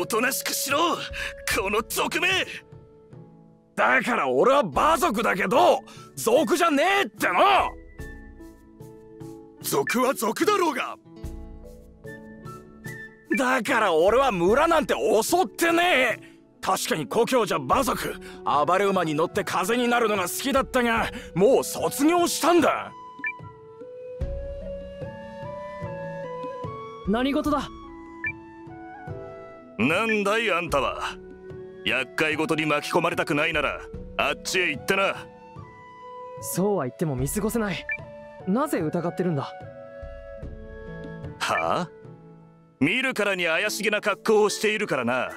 おとなしくしろ。この族名。だから俺は馬族だけど族じゃねえっての。族は族だろうが。だから俺は村なんて襲ってねえ。確かに故郷じゃ馬族暴れ馬に乗って風になるのが好きだったがもう卒業したんだ。何事だなんだいあんたは。厄介ごとに巻き込まれたくないならあっちへ行ってな。そうは言っても見過ごせない。なぜ疑ってるんだ？はあ？見るからに怪しげな格好をしているからな。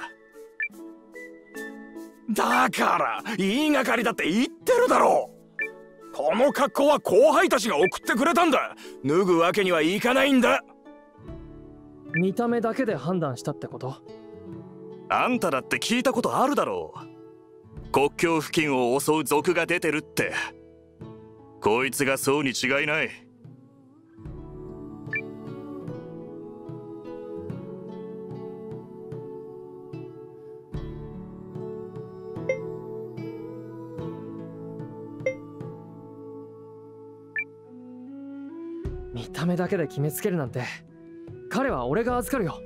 だから言いがかりだって言ってるだろう。この格好は後輩たちが送ってくれたんだ。脱ぐわけにはいかないんだ。見た目だけで判断したってこと？あんただって聞いたことあるだろう。国境付近を襲う族が出てるって。こいつがそうに違いない。見た目だけで決めつけるなんて。彼は俺が預かるよ。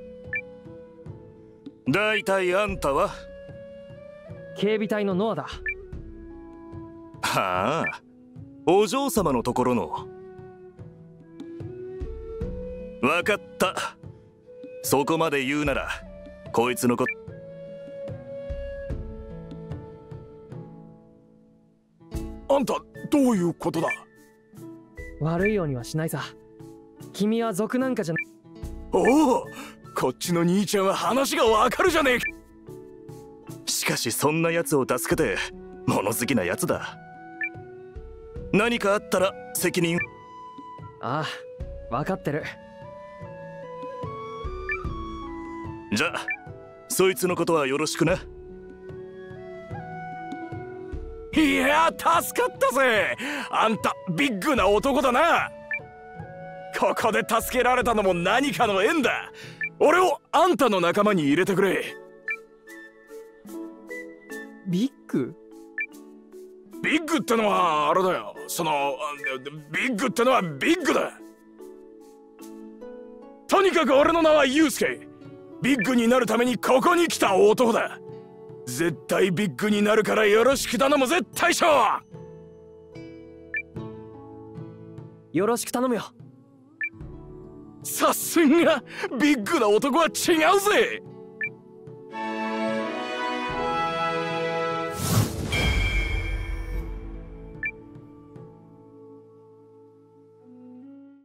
だいたいあんたは？警備隊のノアだ。はあ。お嬢様のところの。分かった。そこまで言うならこいつのこあんたどういうことだ？悪いようにはしないさ。君は族なんかじゃおおこっちの兄ちゃんは話がわかるじゃねえか。しかしそんな奴を助けて物好きな奴だ。何かあったら責任。ああ分かってる。じゃあそいつのことはよろしくな。いや助かったぜ。あんたビッグな男だな。ここで助けられたのも何かの縁だ俺をあんたの仲間に入れてくれ。ビッグ？ビッグってのはあれだよ。そのビッグってのはビッグだ。とにかく俺の名はユウスケ。ビッグになるためにここに来た男だ。絶対ビッグになるからよろしく頼むぜ大将。よろしく頼むよさすがビッグな男は違うぜ。